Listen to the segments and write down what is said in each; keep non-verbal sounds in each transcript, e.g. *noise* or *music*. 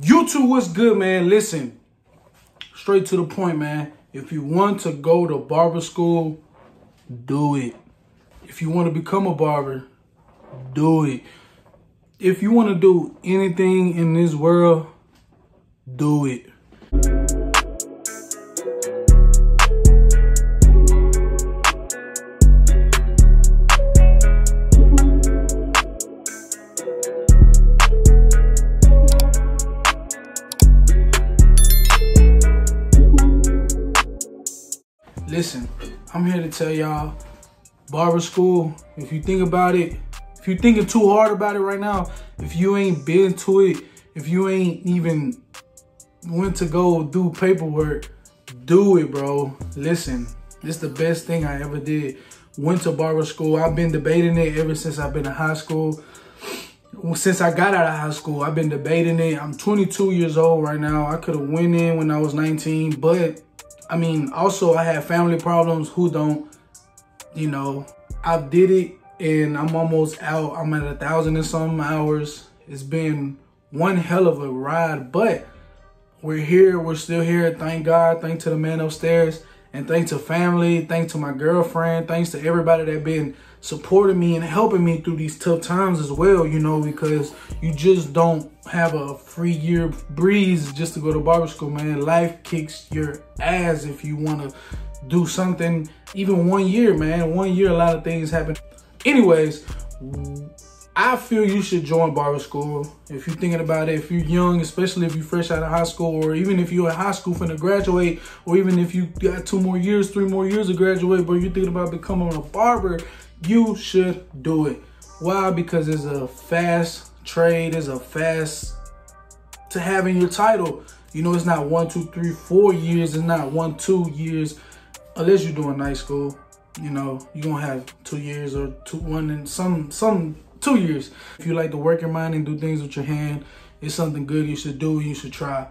YouTube, what's good, man? Listen, straight to the point, man. If you want to go to barber school, do it. If you want to become a barber, do it. If you want to do anything in this world, do it. Listen, I'm here to tell y'all, barber school, if you think about it, if you're thinking too hard about it right now, if you ain't been to it, if you ain't even went to go do paperwork, do it, bro. Listen, this is the best thing I ever did. Went to barber school. I've been debating it ever since I've been in high school. Since I got out of high school, I've been debating it. I'm 22 years old right now. I could have went in when I was 19, but I mean, also I have family problems. Who don't? You know, I did it and I'm almost out. I'm at a thousand and some hours. It's been one hell of a ride, but we're here. We're still here. Thank God. Thank to the man upstairs. And thanks to family, thanks to my girlfriend, thanks to everybody that been supporting me and helping me through these tough times as well, you know, because you just don't have a free year breeze just to go to barber school, man. Life kicks your ass if you want to do something, even one year, man. One year, a lot of things happen. Anyways, I feel you should join barber school if you're thinking about it. If you're young, especially if you're fresh out of high school, or even if you're in high school finna graduate, or even if you got two more years, three more years to graduate, but you're thinking about becoming a barber, you should do it. Why? Because it's a fast trade, it's a fast to having your title. You know, it's not one, two, three, four years. It's not one, two years, unless you're doing night school. You know, you're gonna have two years or two, one, and some, some two years. If you like to work your mind and do things with your hand, it's something good you should do. You should try.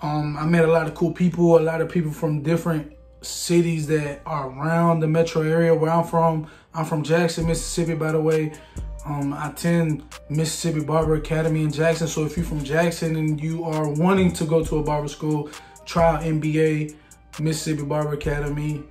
Um, I met a lot of cool people, a lot of people from different cities that are around the metro area where I'm from. I'm from Jackson, Mississippi, by the way. Um, I attend Mississippi Barber Academy in Jackson. So if you're from Jackson and you are wanting to go to a barber school, try MBA, Mississippi Barber Academy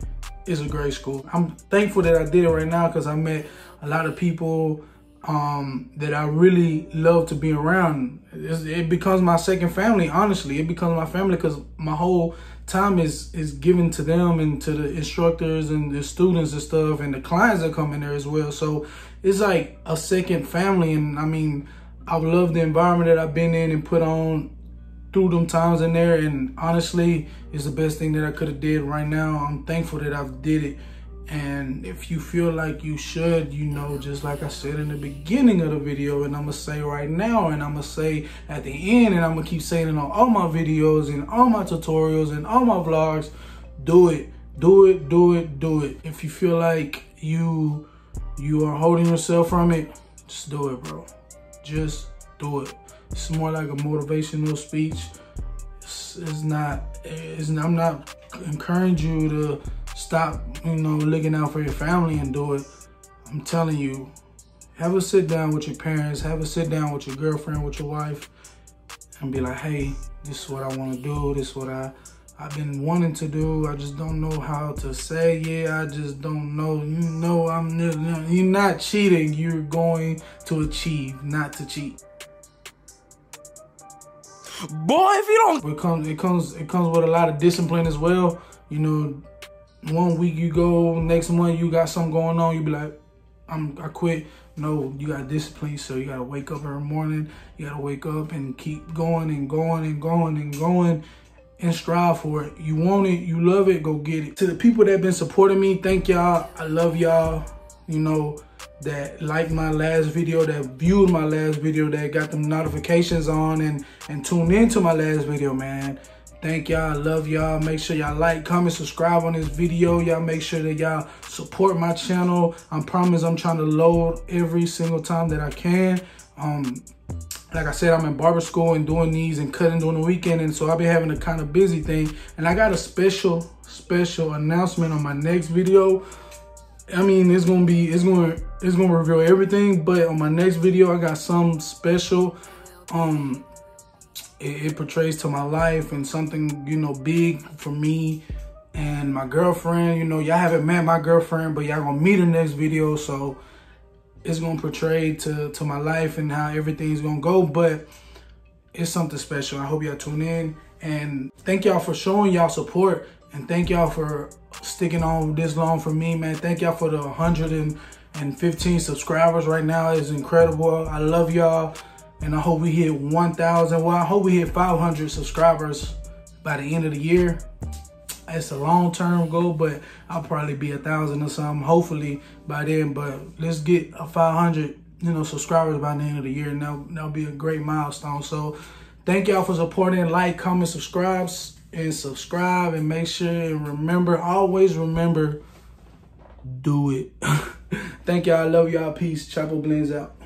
is a great school. I'm thankful that I did it right now because I met a lot of people um, that I really love to be around. It's, it becomes my second family, honestly. It becomes my family because my whole time is is given to them and to the instructors and the students and stuff and the clients that come in there as well. So it's like a second family. And I mean, I love the environment that I've been in and put on through them times in there. And honestly, it's the best thing that I could have did right now. I'm thankful that I've did it. And if you feel like you should, you know, just like I said in the beginning of the video, and I'm gonna say right now, and I'm gonna say at the end, and I'm gonna keep saying it on all my videos and all my tutorials and all my vlogs, do it, do it, do it, do it. If you feel like you you are holding yourself from it, just do it, bro. Just do it. It's more like a motivational speech. It's, it's not. It's, I'm not encouraging you to stop, you know, looking out for your family and do it. I'm telling you, have a sit down with your parents, have a sit down with your girlfriend, with your wife, and be like, hey, this is what I want to do. This is what I, I've been wanting to do. I just don't know how to say it. I just don't know. You know, I'm you're not cheating. You're going to achieve, not to cheat. Boy, if you don't, it comes, it comes, it comes with a lot of discipline as well. You know, one week you go, next month you got something going on, you be like, I'm I quit. No, you got discipline, so you gotta wake up every morning. You gotta wake up and keep going and going and going and going and strive for it. You want it, you love it, go get it. To the people that been supporting me, thank y'all. I love y'all. You know, that liked my last video, that viewed my last video, that got them notifications on and, and tuned into my last video, man. Thank y'all. I love y'all. Make sure y'all like, comment, subscribe on this video. Y'all make sure that y'all support my channel. I promise I'm trying to load every single time that I can. Um, like I said, I'm in barber school and doing these and cutting during the weekend. And so I've been having a kind of busy thing. And I got a special, special announcement on my next video. I mean, it's gonna be, it's gonna, it's gonna reveal everything. But on my next video, I got some special, um, it, it portrays to my life and something, you know, big for me and my girlfriend. You know, y'all haven't met my girlfriend, but y'all gonna meet her next video. So it's gonna portray to, to my life and how everything's gonna go. But it's something special. I hope y'all tune in. And thank y'all for showing y'all support. And thank y'all for sticking on this long for me, man. Thank y'all for the 115 subscribers right now. It's incredible. I love y'all. And I hope we hit 1,000. Well, I hope we hit 500 subscribers by the end of the year. It's a long term goal, but I'll probably be a thousand or something, hopefully by then. But let's get a 500, you know, subscribers by the end of the year, and that'll, that'll be a great milestone. So, thank y'all for supporting. Like, comment, subscribe, and subscribe, and make sure and remember, always remember, do it. *laughs* thank y'all. I love y'all. Peace. Chapo Blendz out.